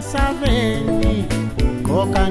entshaveni ko ka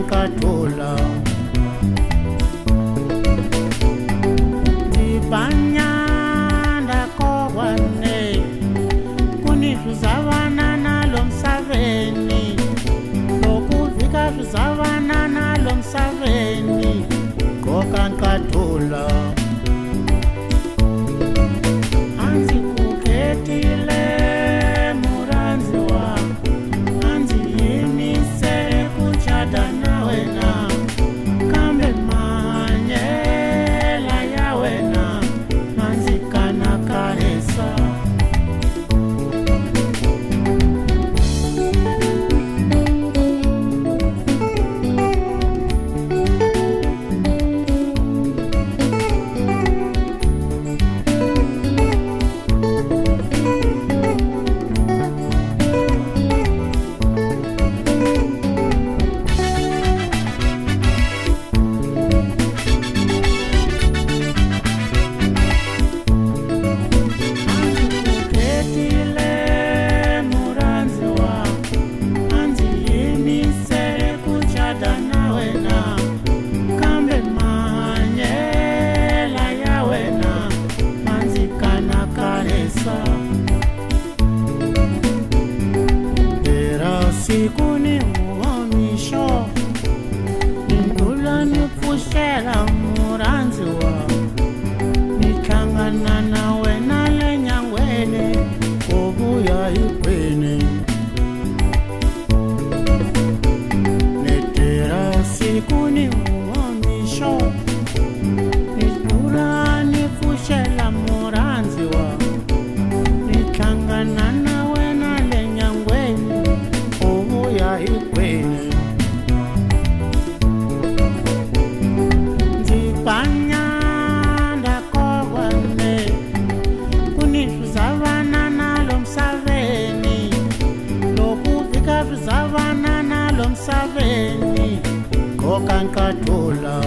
kankqathula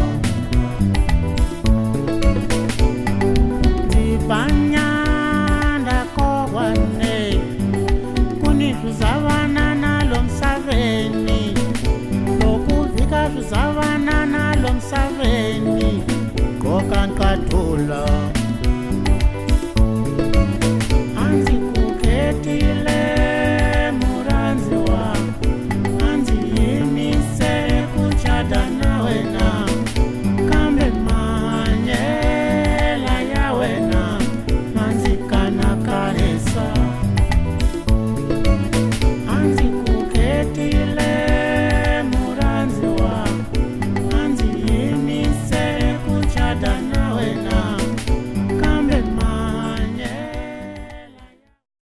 ndibhanyanda kokwane kunizuzabana